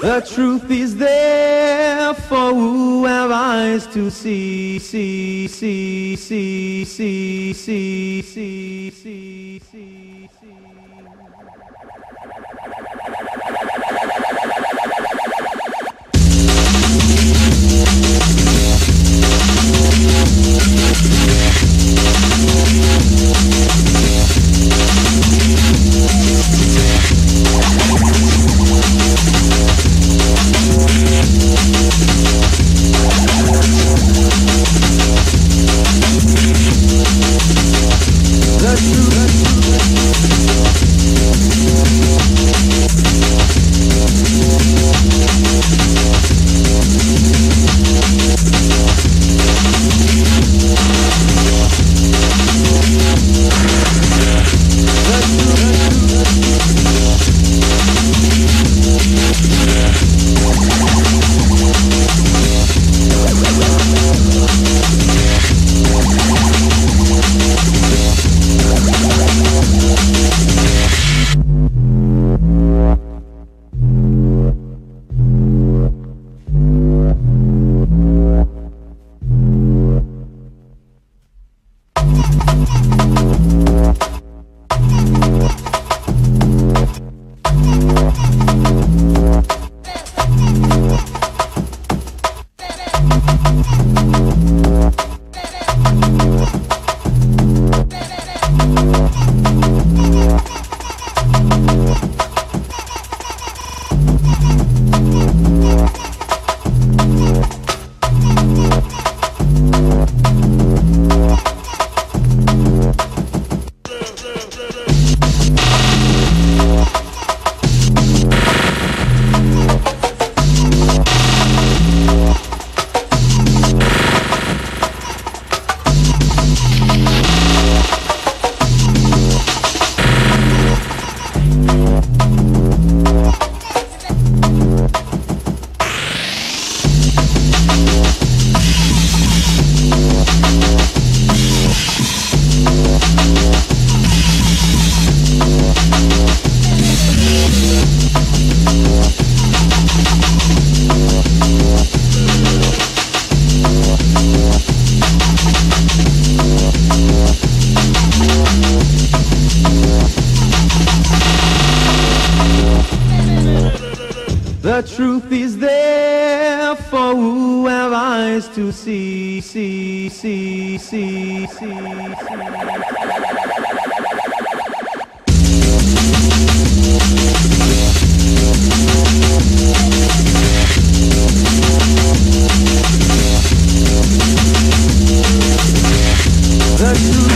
The truth is there for who have eyes to see, see, see, see, see, see, see, see, see, see. truth is there for who have eyes to see, see, see, see, see, see. The truth